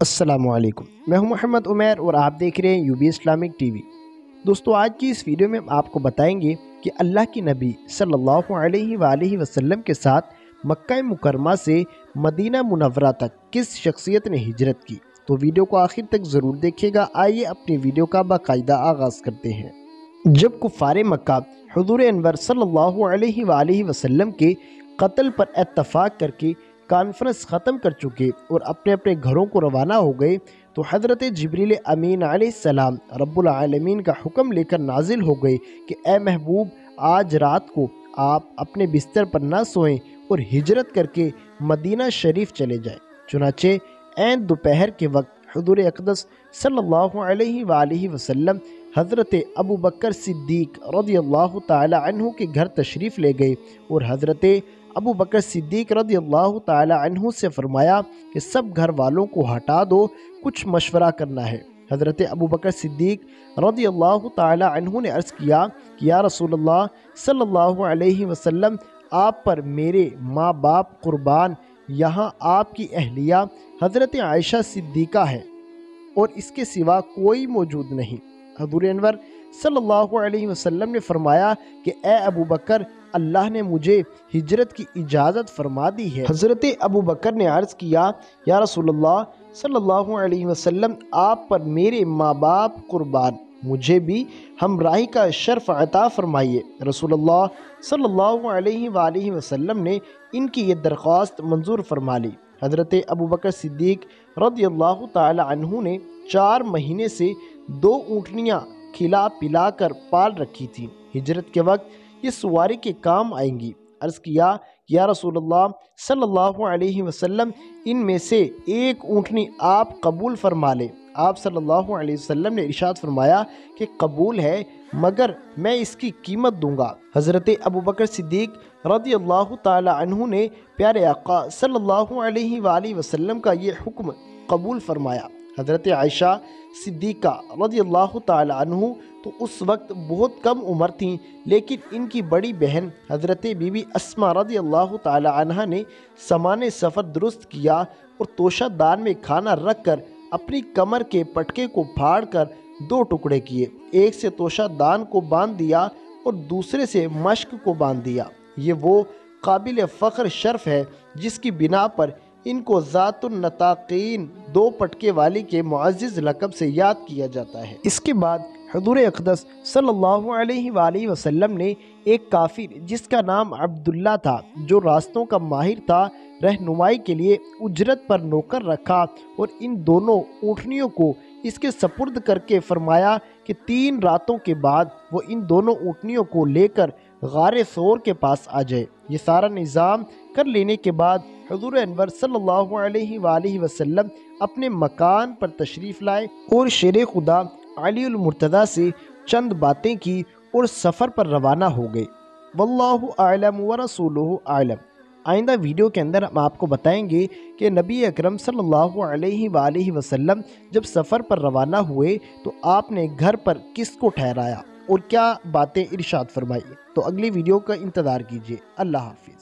असलकुम मैं हूँ मोहम्मद उमैर और आप देख रहे हैं यूबी इस्लामिक टीवी दोस्तों, आज की इस वीडियो में हम आपको बताएँगे कि अल्लाह के नबी सल्लल्लाहु अलैहि वसल्लम के साथ मक्का मुकरमा से मदीना मुनवरा तक किस शख्सियत ने हिजरत की? तो वीडियो को आखिर तक ज़रूर देखिएगा। आइए अपनी वीडियो का बाकायदा आगाज़ करते हैं। जब कुफ़ार मक्का हजूर अनवर सल्लल्लाहु अलैहि वसल्लम के कत्ल पर एतफ़ाक़ करके कॉन्फ्रेंस ख़त्म कर चुके और अपने अपने घरों को रवाना हो गए तो हज़रत जबरील अमीन आसमाम रब्लमीन का हुक्म लेकर नाजिल हो गए कि, ए महबूब, आज रात को आप अपने बिस्तर पर न सोएँ और हिजरत करके मदीना शरीफ चले जाएँ। चुनाचे एन दोपहर के वक्त हजूर अकदस वसल्लम हज़रत अबू बकर सिद्दीक रदी अल्लाह तु के घर तशरीफ़ ले गए और हज़रत अबू बकर सिद्दीक रदी अल्लाह तु से फरमाया कि सब घर वालों को हटा दो, कुछ मशवरा करना है। हज़रत अबू बकर सिद्दीक रदी अल्लाह तु ने अर्ज़ किया कि, या रसूलुल्लाह, सल्लल्लाहु वसल्लम, आप पर मेरे माँ बाप कुर्बान, यहाँ आपकी अहलिया हज़रत आयशा सिद्दीक़ा है और इसके सिवा कोई मौजूद नहीं। हजूर अनवर सल्लल्लाहु अलैहि वसल्लम ने फरमाया कि, ए अबू बकर अल्लाह ने मुझे हिजरत की इजाज़त फरमा दी है। हज़रत अबू बकर ने अर्ज़ किया, या रसूलुल्लाह सल्लल्लाहु अलैहि वसल्लम, आप पर मेरे माँ बाप कुर्बान। मुझे भी हम राही का शर्फ अता फरमाइए। रसूलुल्लाह सल्लल्लाहु अलैहि वसल्लम ने इनकी ये दरख्वास्त मंजूर फरमा ली। हज़रत अबू बकर सिद्दीक रदी ने चार महीने से दो ऊँटनियाँ खिला पिला कर पाल रखी थी। हिजरत के वक्त ये सवारी के काम आएँगी। अर्ज़ किया, या रसूलुल्लाह, सल्लल्लाहु अलैहि वसल्लम, इनमें से एक ऊँटनी आप कबूल फरमा लें। आप सल्लल्लाहु अलैहि वसल्लम ने इरशाद फरमाया कि कबूल है, मगर मैं इसकी कीमत दूँगा। हज़रत अबू बकर सिद्दीक रदी अल्लाह तु ने, प्यारे आका, सल्लल्लाहु अलैहि वसल्लम का ये हुक्म कबूल फरमाया। हज़रत आयशा सिद्दीक़ा रज़ी अल्लाह तु तो उस वक्त बहुत कम उम्र थीं, लेकिन इनकी बड़ी बहन हज़रत बीबी अस्मा रदी अल्लाह तहा ने समान सफ़र दुरुस्त किया और तोशा दान में खाना रख कर अपनी कमर के पटके को फाड़ कर दो टुकड़े किए। एक से तोशा दान को बाँध दिया और दूसरे से मश्क को बाँध दिया। ये वो काबिल फ़ख्र शर्फ है जिसकी बिना पर इनको ज़ातुलनताकीन दो पटके वाली के मुआज़ लकब से याद किया जाता है। इसके बाद हजूर अकदस सल्लल्लाहु अलैहि वसल्लम ने एक काफिर, जिसका नाम अब्दुल्ला था, जो रास्तों का माहिर था, रहनुमाई के लिए उजरत पर नौकर रखा और इन दोनों ऊँटनियों को इसके सपुर्द करके फरमाया कि तीन रातों के बाद वो इन दोनों ऊँटनियों को लेकर गार सोर के पास आ जाए। ये सारा निज़ाम कर लेने के बाद हजूर अनवर सल्लल्लाहु अलैहि वसल्लम अपने मकान पर तशरीफ़ लाए और शेर खुदा अलीमरतदा से चंद बातें की और सफ़र पर रवाना हो गए। वल्लाहु आलम व रसूल आलम। आइंदा वीडियो के अंदर हम आपको बताएँगे कि नबी अकरम सल्लल्लाहु अलैहि वसल्लम जब सफ़र पर रवाना हुए तो आपने घर पर किसको ठहराया? और क्या बातें इरशाद फरमाई तो अगली वीडियो का इंतज़ार कीजिए। अल्लाह हाफिज़।